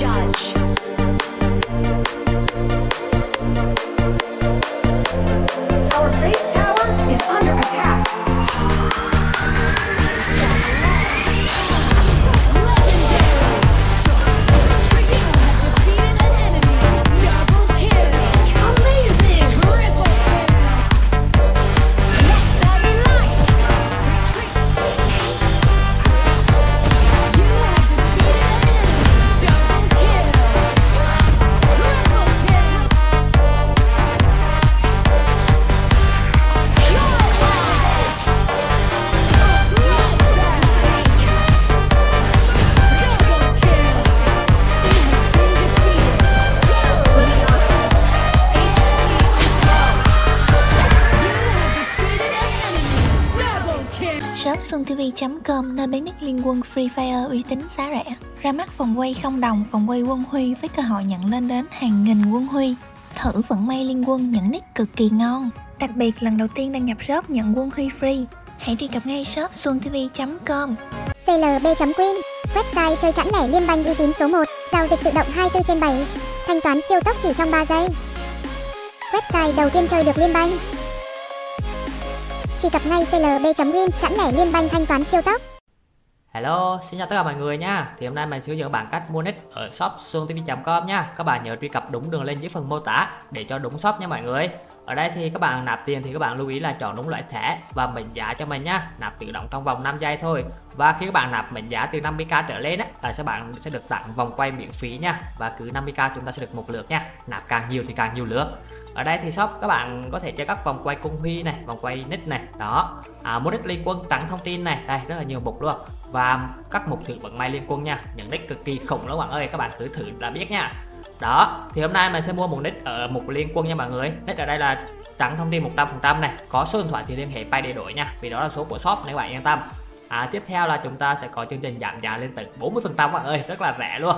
judge. Shop xuantv.com nơi bán nước liên quân Free Fire uy tín giá rẻ. Ra mắt vòng quay không đồng, vòng quay quân huy với cơ hội nhận lên đến hàng nghìn quân huy. Thử vận may liên quân nhận nick cực kỳ ngon. Đặc biệt lần đầu tiên đăng nhập shop nhận quân huy free. Hãy truy cập ngay shop xuantv.com. CLB.Win Website chơi chẵn lẻ liên banh uy tín số 1 Giao dịch tự động 24 trên 7 Thanh toán siêu tốc chỉ trong 3 giây Website đầu tiên chơi được liên banh Truy cập ngay CLB.Win chẵn lẻ liên banh thanh toán siêu tốc Hello, xin chào tất cả mọi người nha. Thì hôm nay mình sẽ hướng dẫn bạn cách mua nick ở shop xuantv.com nha. Các bạn nhớ truy cập đúng đường link dưới phần mô tả để cho đúng shop nha mọi người. Ở đây thì các bạn nạp tiền thì các bạn lưu ý là chọn đúng loại thẻ và mệnh giá cho mình nhá Nạp tự động trong vòng 5 giây thôi. Và khi các bạn nạp mệnh giá từ 50k trở lên á là các bạn sẽ được tặng vòng quay miễn phí nha. Và cứ 50k chúng ta sẽ được một lượt nha. Nạp càng nhiều thì càng nhiều lượt. Ở đây thì shop các bạn có thể chơi các vòng quay cung huy này, vòng quay nick này, đó. À, mục đích liên quân trắng thông tin này, đây rất là nhiều mục luôn và các mục thử vận may liên quân nha những nick cực kỳ khủng đó bạn ơi các bạn cứ thử là biết nha đó thì hôm nay mình sẽ mua một nick ờ, ở mục liên quân nha mọi người. Nick ở đây là tặng thông tin 100% này. Có số điện thoại thì liên hệ pay để đổi nha vì đó là số của shop nếu bạn yên tâm. À, tiếp theo là chúng ta sẽ có chương trình giảm giá lên tận 40 phần trăm bạn ơi rất là rẻ luôn.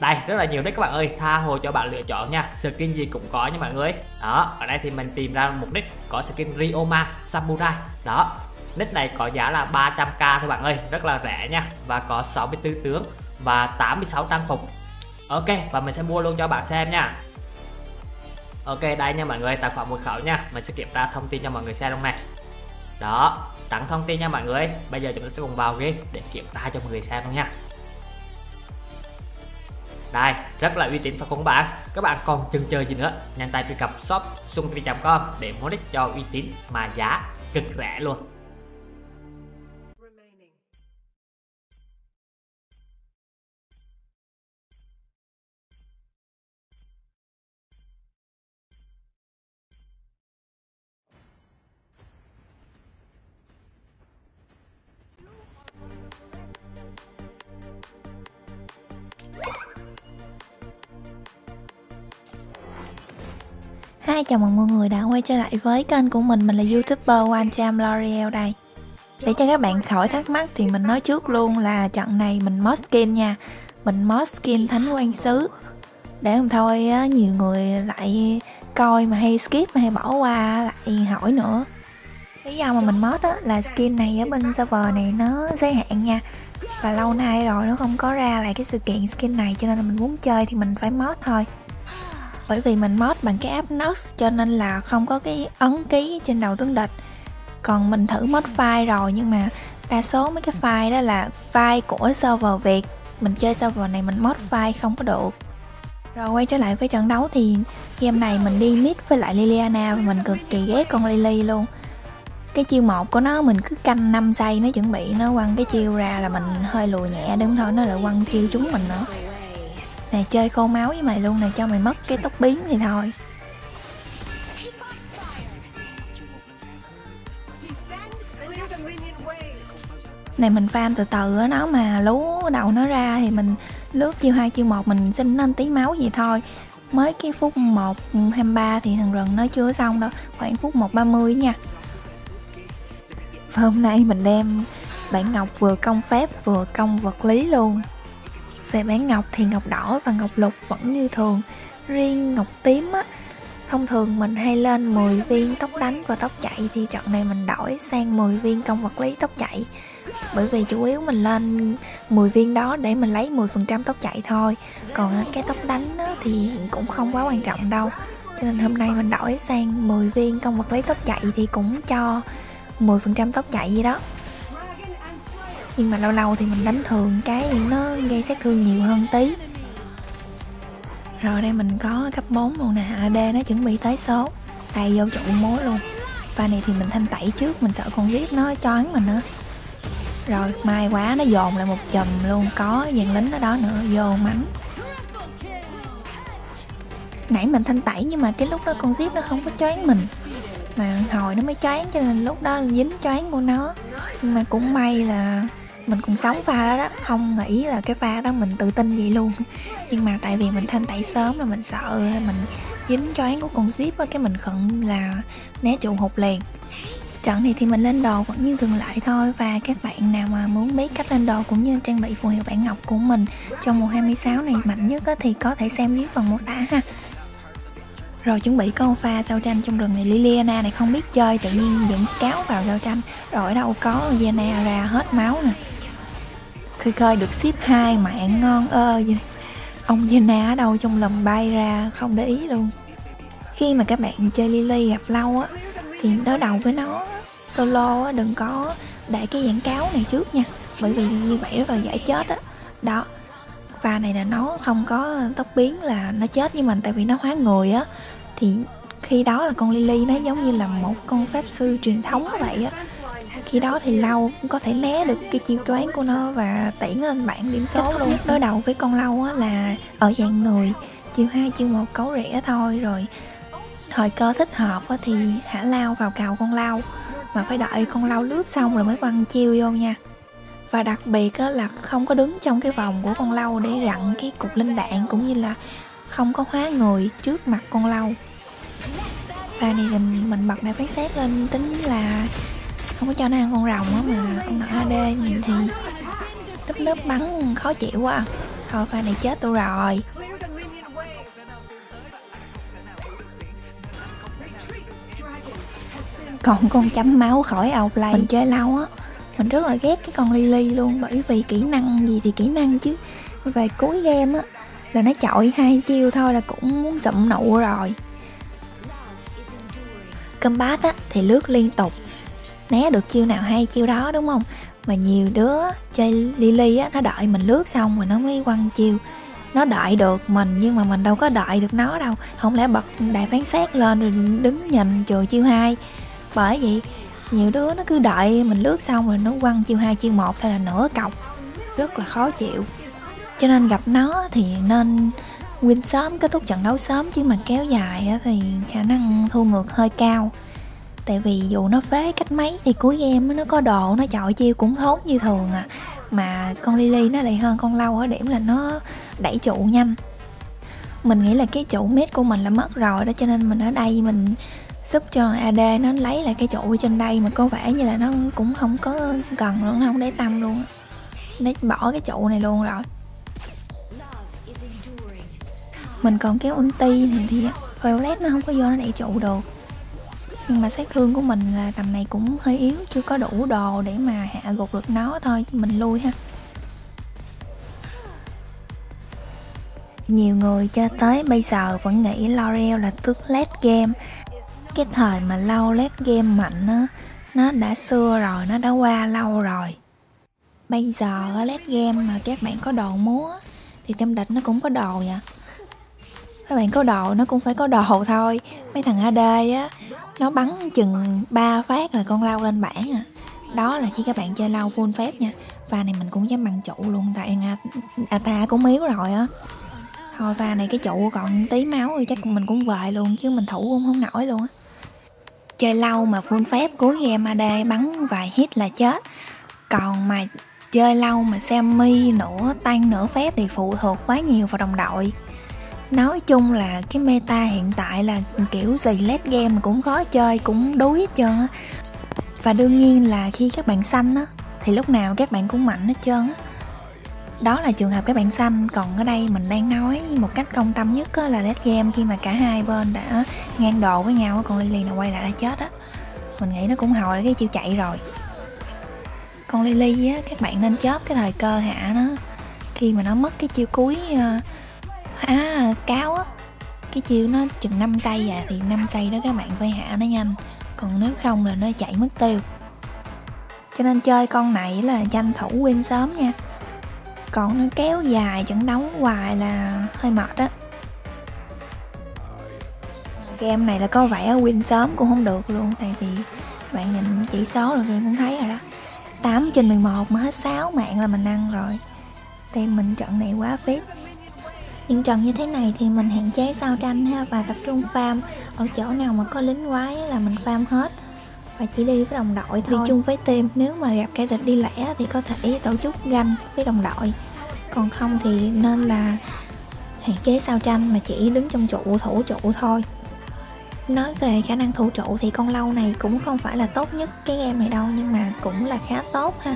Đây rất là nhiều nick các bạn ơi tha hồ cho bạn lựa chọn nha skin gì cũng có nha mọi người. Đó ở đây thì mình tìm ra một nick có skin Ryoma Samurai. Đó nick này có giá là 300k thôi bạn ơi rất là rẻ nha và có 64 tướng và 86 trang phục ok, và mình sẽ mua luôn cho bạn xem nha. Ok, đây nha mọi người, tài khoản mật khẩu nha. Mình sẽ kiểm tra thông tin cho mọi người xem trong này. Đó, tặng thông tin nha mọi người. Bây giờ chúng ta sẽ cùng vào ghi để kiểm tra cho mọi người xem luôn nha. Đây, rất là uy tín phải không các bạn các bạn còn chừng chờ gì nữa? Nhanh tay truy cập shop sungtv.com để mua nick cho uy tín mà giá cực rẻ luôn. Hi, chào mừng mọi người đã quay trở lại với kênh của mình. Mình là youtuber One Time L'Oreal đây. Để cho các bạn khỏi thắc mắc thì mình nói trước luôn là trận này mình mod skin nha. Mình mod skin Thánh Quan Sứ. Để không thôi á, nhiều người lại coi mà hay skip mà hay bỏ qua lại hỏi nữa. Lý do mà mình mod á, là skin này ở bên server này nó giới hạn nha. Và lâu nay rồi nó không có ra lại cái sự kiện skin này cho nên là mình muốn chơi thì mình phải mod thôi bởi vì mình mod bằng cái app Nox, cho nên là không có cái ấn ký trên đầu tướng địch. Còn mình thử mod file rồi, nhưng mà đa số mấy cái file đó là file của server Việt. Mình chơi server này mình mod file không có được. Rồi quay trở lại với trận đấu thì game này mình đi mid với lại Liliana và mình cực kỳ ghét con Lily luôn. Cái chiêu một của nó mình cứ canh 5 giây, nó chuẩn bị nó quăng cái chiêu ra là mình hơi lùi nhẹ đúng thôi, nó lại quăng chiêu trúng mình nữa nè chơi khô máu với mày luôn nè cho mày mất cái tóc biến thì thôi. Này, mình farm từ từ á, nó mà lú đầu nó ra thì mình lướt chiêu hai, chiêu một, mình xin lên tí máu gì thôi. Mới cái phút 1 23 thì thằng rừng nó chưa xong đâu, khoảng phút 130 nha. Và hôm nay mình đem bạn ngọc vừa công phép vừa công vật lý luôn về bán ngọc thì ngọc đỏ và ngọc lục vẫn như thường. Riêng ngọc tím á thông thường mình hay lên 10 viên tóc đánh và tóc chạy thì trận này mình đổi sang 10 viên công vật lý tóc chạy. Bởi vì chủ yếu mình lên 10 viên đó để mình lấy 10% tóc chạy thôi. Còn cái tóc đánh á, thì cũng không quá quan trọng đâu. Cho nên hôm nay mình đổi sang 10 viên công vật lý tóc chạy thì cũng cho 10% tóc chạy gì đó nhưng mà lâu lâu thì mình đánh thường cái nó gây sát thương nhiều hơn tí. Rồi đây mình có cấp 4 luôn nè AD nó chuẩn bị tới số. Tay vô trụ mối luôn. Pha này thì mình thanh tẩy trước, mình sợ con giết nó, choáng mình nữa. Rồi, may quá nó dồn lại một chùm luôn, có dàn lính ở đó nữa, vô mánh nãy mình thanh tẩy nhưng mà cái lúc đó con zip nó không có choáng mình. Mà hồi nó mới choáng cho nên lúc đó dính choáng của nó. Nhưng mà cũng may là mình cũng sống pha đó đó không nghĩ là cái pha đó mình tự tin vậy luôn. Nhưng mà tại vì mình thanh tẩy sớm là mình sợ mình dính choáng của con zip á cái mình khẩn là né trụ hụt liền. Trận này thì mình lên đồ vẫn như thường lại thôi và các bạn nào mà muốn biết cách lên đồ cũng như trang bị phù hiệu bản ngọc của mình trong mùa 26 này mạnh nhất á, thì có thể xem dưới phần mô tả ha. Rồi chuẩn bị con pha sao tranh trong rừng này. Liliana này không biết chơi tự nhiên dẫn cáo vào sao tranh. Rồi ở đâu có Zena ra hết máu nè khơi khơi được ship hai mạng ngon ơ vậy. Ông Zena ở đâu trong lòng bay ra, không để ý luôn. Khi mà các bạn chơi Lily gặp lâu á, thì đối đầu với nó, solo á, đừng có để cái dạng cáo này trước nha. Bởi vì như vậy rất là dễ chết á. Đó, pha này là nó không có tốc biến là nó chết với mình, tại vì nó hóa người á. Thì khi đó là con Lily nó giống như là một con pháp sư truyền thống vậy á khi đó thì lâu cũng có thể né được cái chiêu choáng của nó và tiễn lên bảng điểm số luôn. đối đầu với con lâu á là ở dạng người chiêu hai chiêu một cấu rẻ thôi. Rồi thời cơ thích hợp á thì hãy lao vào cào con lao mà phải đợi con lao lướt xong rồi mới quăng chiêu vô nha. Và đặc biệt á là không có đứng trong cái vòng của con lâu để rặn cái cục linh đạn cũng như là không có hóa người trước mặt con lâu pha này mình bật đại phán xét lên tính là không có cho nó ăn con rồng á mà con AD nhìn thì lớp lớp bắn, khó chịu quá. Thôi pha này chết tôi rồi. Còn con chấm máu khỏi outplay mình chơi lâu á. Mình rất là ghét cái con Lily luôn, bởi vì kỹ năng gì thì kỹ năng chứ. Về cuối game á, là nó chọi hai chiêu thôi là cũng muốn dậm nụ rồi. Combat á, thì lướt liên tục né được chiêu nào hay chiêu đó, đúng không? Mà nhiều đứa chơi Lily á, nó đợi mình lướt xong rồi nó mới quăng chiêu. Nó đợi được mình nhưng mà mình đâu có đợi được nó đâu. Không lẽ bật đại phán xét lên rồi đứng nhìn chừa chiêu hai? Bởi vậy, nhiều đứa nó cứ đợi mình lướt xong rồi nó quăng chiêu hai, chiêu một hay là nửa cọc. Rất là khó chịu. Cho nên gặp nó thì nên win sớm, kết thúc trận đấu sớm chứ mà kéo dài thì khả năng thua ngược hơi cao tại vì dù nó phế cách mấy thì cuối game nó có độ nó chọi chiêu cũng thốn như thường à. Mà con Lily nó lại hơn con lâu ở điểm là nó đẩy trụ nhanh. Mình nghĩ là cái trụ mid của mình là mất rồi đó, cho nên mình ở đây mình giúp cho AD nó lấy lại cái trụ trên đây mà có vẻ như là nó cũng không có cần nữa nó không để tâm luôn nó bỏ cái trụ này luôn rồi. Mình còn kéo ulti này thì Violet nó không có vô nó đẩy trụ được nhưng mà sát thương của mình là tầm này cũng hơi yếu, chưa có đủ đồ để mà hạ gục được nó thôi, mình lui ha. Nhiều người cho tới bây giờ vẫn nghĩ L'Oreal là tước led game. Cái thời mà lâu led game mạnh á, nó đã xưa rồi, nó đã qua lâu rồi. Bây giờ led game mà các bạn có đồ múa thì tâm địch nó cũng có đồ vậy các bạn có đồ, nó cũng phải có đồ thôi. Mấy thằng AD á, nó bắn chừng 3 phát là con lau lên bảng à. Đó là khi các bạn chơi lau full phép nha. Pha này mình cũng dám bằng trụ luôn, tại ata cũng miếu rồi á. Thôi, pha này cái trụ còn tí máu thì chắc mình cũng về luôn, chứ mình thủ cũng không nổi luôn á. Chơi lâu mà full phép, cuối game AD bắn vài hit là chết. Còn mà chơi lâu mà xem mi nửa tăng nửa phép thì phụ thuộc quá nhiều vào đồng đội nói chung là cái meta hiện tại là kiểu gì late game cũng khó chơi cũng đuối hết trơn á. Và đương nhiên là khi các bạn xanh á thì lúc nào các bạn cũng mạnh hết trơn á. Đó là trường hợp các bạn xanh còn ở đây mình đang nói một cách công tâm nhất là late game khi mà cả hai bên đã ngang độ với nhau còn Lily nào quay lại đã chết á. Mình nghĩ nó cũng hồi cái chiêu chạy rồi. Con Lily á các bạn nên chớp cái thời cơ hạ nó. Khi mà nó mất cái chiêu cuối uh, à, cáo á. Cái chiêu nó chừng 5 giây à thì 5 giây đó các bạn phải hạ nó nhanh. Còn nếu không là nó chạy mất tiêu. Cho nên chơi con này là tranh thủ win sớm nha. Còn nó kéo dài trận đấu hoài là hơi mệt á. Game này là có vẻ win sớm cũng không được luôn tại vì bạn nhìn chỉ số rồi cũng thấy rồi đó. 8 trên 11 mà hết 6 mạng là mình ăn rồi. Team mình trận này quá phết những trận như thế này thì mình hạn chế sao tranh ha, và tập trung farm. Ở chỗ nào mà có lính quái là mình farm hết. Và chỉ đi với đồng đội thôi. Đi chung với team. Nếu mà gặp kẻ địch đi lẻ thì có thể tổ chức ganh với đồng đội. Còn không thì nên là hạn chế sao tranh mà chỉ đứng trong trụ, thủ trụ thôi. Nói về khả năng thủ trụ thì con lâu này cũng không phải là tốt nhất cái game này đâu, nhưng mà cũng là khá tốt ha.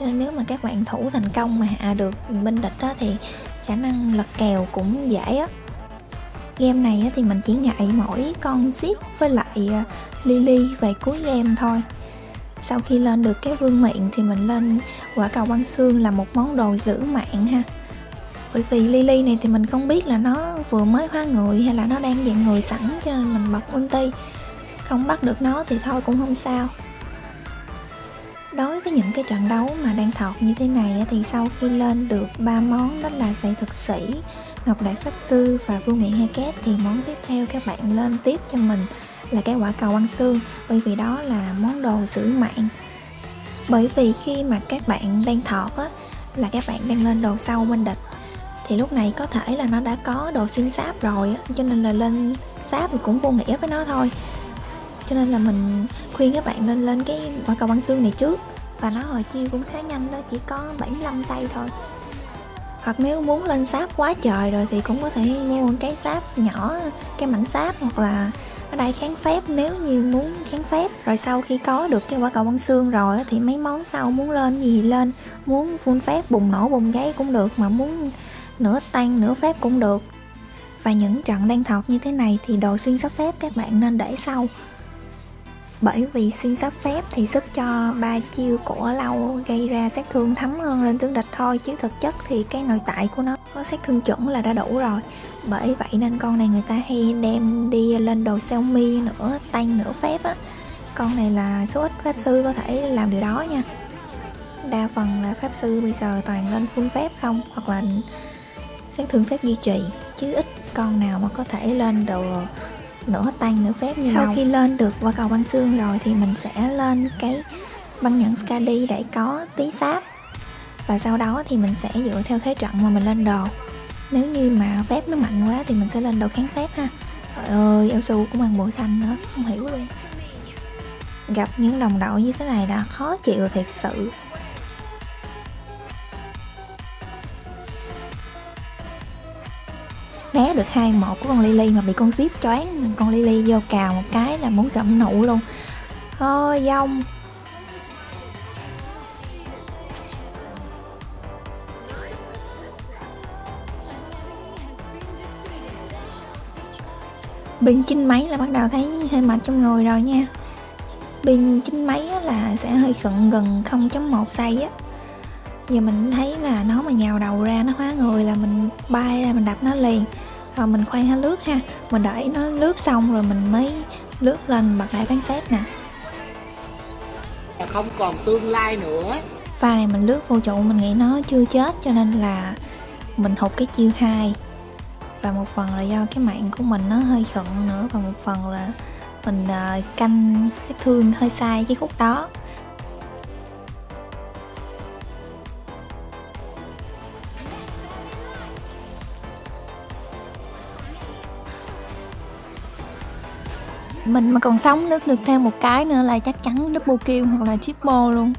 Cho nên nếu mà các bạn thủ thành công mà hạ được bên địch đó thì khả năng lật kèo cũng dễ á. Game này thì mình chỉ ngại mỗi con zip với lại à, lily về cuối game thôi. Sau khi lên được cái vương miện thì mình lên quả cầu băng xương là một món đồ giữ mạng ha. Bởi vì Lily này thì mình không biết là nó vừa mới hóa người hay là nó đang dạng người sẵn cho nên mình bật ulti. Không bắt được nó thì thôi cũng không sao đối với những cái trận đấu mà đang thọt như thế này thì sau khi lên được ba món đó là dạy thực sĩ, ngọc đại pháp sư và vương nghị hai két thì món tiếp theo các bạn lên tiếp cho mình là cái quả cầu băng xương bởi vì đó là món đồ giữ mạng. Bởi vì khi mà các bạn đang thọt á, là các bạn đang lên đồ sau bên địch, thì lúc này có thể là nó đã có đồ xuyên sáp rồi cho nên là lên sáp thì cũng vô nghĩa với nó thôi cho nên là mình khuyên các bạn nên lên cái quả cầu băng xương này trước. Và nó hồi chiêu cũng khá nhanh đó chỉ có 75 giây thôi. Hoặc nếu muốn lên sáp quá trời rồi thì cũng có thể mua cái sáp nhỏ, cái mảnh sáp hoặc là ở đây kháng phép. Nếu như muốn kháng phép, rồi sau khi có được cái quả cầu băng xương rồi thì mấy món sau muốn lên gì lên. Muốn phun phép, bùng nổ, bùng cháy cũng được, mà muốn nửa tan, nửa phép cũng được. Và những trận đang thọt như thế này thì đồ xuyên sắp phép các bạn nên để sau bởi vì xuyên sắp phép thì giúp cho ba chiêu của lâu gây ra sát thương thấm hơn lên tướng địch thôi. Chứ thực chất thì cái nội tại của nó có sát thương chuẩn là đã đủ rồi. Bởi vậy nên con này người ta hay đem đi lên đồ Xiaomi nữa tăng nửa phép á. Con này là số ít pháp sư có thể làm điều đó nha. Đa phần là pháp sư bây giờ toàn lên full phép không? Hoặc là sát thương phép duy trì. Chứ ít con nào mà có thể lên đồ nửa tăng nửa phép như sau đâu. khi lên được qua cầu băng xương rồi thì mình sẽ lên cái băng nhận Skadi để có tí sáp. Và sau đó thì mình sẽ dựa theo thế trận mà mình lên đồ. Nếu như mà phép nó mạnh quá thì mình sẽ lên đồ kháng phép ha. Trời ơi eo su cũng ăn bộ xanh nữa không hiểu luôn. Gặp những đồng đội như thế này là khó chịu thiệt sự né được hai một của con Lily mà bị con ship choáng con Lily vô cào một cái là muốn sậm nụ luôn. Thôi, dông. Bình chín máy là bắt đầu thấy hơi mệt trong người rồi nha. Bình chín máy là sẽ hơi khận gần 0.1 giây á. Giờ mình thấy là nó mà nhào đầu ra nó hóa người là mình bay ra mình đập nó liền rồi mình khoan nó lướt ha. Mình đợi nó lướt xong rồi mình mới lướt lên bật lại phán xét nè. Không còn tương lai nữa. Pha này mình lướt vô trụ mình nghĩ nó chưa chết cho nên là mình hụt cái chiêu hai. Và một phần là do cái mạng của mình nó hơi khận nữa và một phần là mình uh, canh sát thương hơi sai cái khúc đó mình mà còn sống lướt được thêm một cái nữa là chắc chắn double kill hoặc là triple luôn.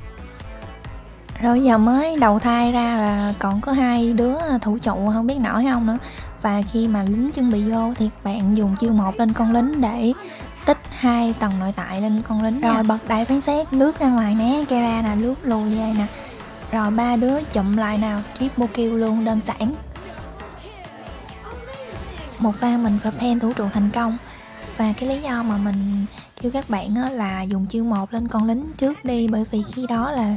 Rồi giờ mới đầu thai ra là còn có hai đứa thủ trụ không biết nổi không nữa. Và khi mà lính chuẩn bị vô thì bạn dùng chiêu một lên con lính để tích hai tầng nội tại lên con lính rồi, bật đại phán xét, lướt ra ngoài né cây ra nè, lướt lùi về nè. Rồi ba đứa chụm lại nào, triple kill luôn, đơn giản. Một pha mình phải pen thủ trụ thành công và cái lý do mà mình kêu các bạn là dùng chiêu một lên con lính trước đi, bởi vì khi đó là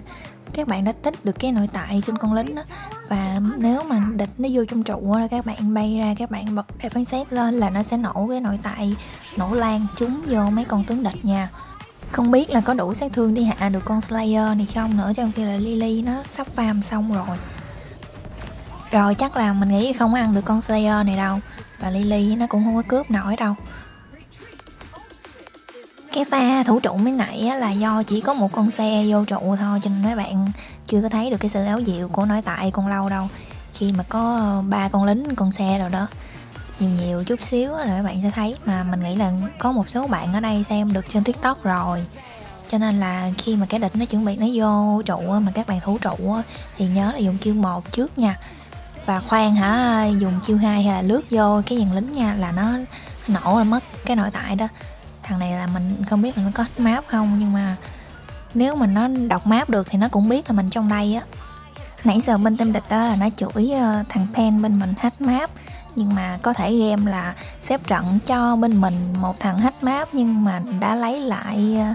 các bạn đã tích được cái nội tại trên con lính đó và nếu mà địch nó vô trong trụ là các bạn bay ra, các bạn bật hệ phán xét lên là nó sẽ nổ cái nội tại, nổ lan trúng vô mấy con tướng địch nha. Không biết là có đủ sát thương đi hạ được con Slayer này không nữa, trong khi là Lily nó sắp farm xong rồi. Rồi chắc là mình nghĩ không ăn được con Slayer này đâu, và Lily nó cũng không có cướp nổi đâu cái pha thủ trụ mới nãy là do chỉ có một con xe vô trụ thôi, cho nên mấy bạn chưa có thấy được cái sự áo diệu của nói tại con lâu đâu. Khi mà có ba con lính, con xe rồi đó, nhiều nhiều chút xíu rồi các bạn sẽ thấy mà mình nghĩ là có một số bạn ở đây xem được trên tiktok rồi. Cho nên là khi mà cái địch nó chuẩn bị nó vô trụ mà các bạn thủ trụ thì nhớ là dùng chiêu một trước nha. Và khoan hả, dùng chiêu hai hay là lướt vô cái dàn lính nha, là nó nổ là mất cái nội tại đó thằng này là mình không biết là nó có map không, nhưng mà nếu mà nó đọc map được thì nó cũng biết là mình trong đây á. Nãy giờ bên team địch đó là nó chửi ờ, thằng pen bên mình hack map, nhưng mà có thể game là xếp trận cho bên mình một thằng hack map, nhưng mà đã lấy lại ờ,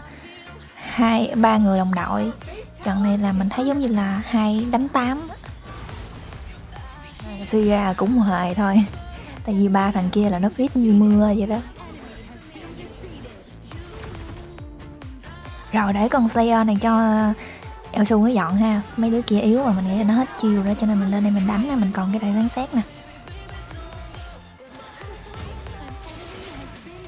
hai, ba người đồng đội. Trận này là mình thấy giống như là hai đánh tám. Suy ra cũng hoài thôi, tại vì ba thằng kia là nó viết như mưa vậy đó. Rồi để con Slayer này cho eo su nó dọn ha. Mấy đứa kia yếu mà mình nghĩ là nó hết chiều đó, cho nên mình lên đây mình đánh nè, mình còn cái đại phán xét nè.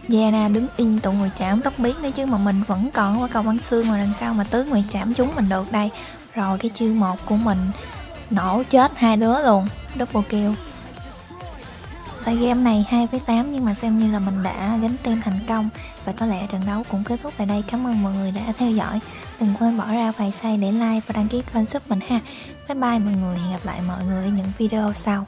Giana đứng yên tụ người chạm tóc biến đấy chứ mà mình vẫn còn qua cầu băng xương mà đằng sau mà tứ người chạm chúng mình được đây. Rồi cái chiêu một của mình nổ chết hai đứa luôn. Double kill. Tại game này 2 với 8 nhưng mà xem như là mình đã gánh tem thành công và có lẽ trận đấu cũng kết thúc tại đây. Cảm ơn mọi người đã theo dõi. Đừng quên bỏ ra vài say để like và đăng ký kênh giúp mình ha. Bye bye mọi người, hẹn gặp lại mọi người ở những video sau.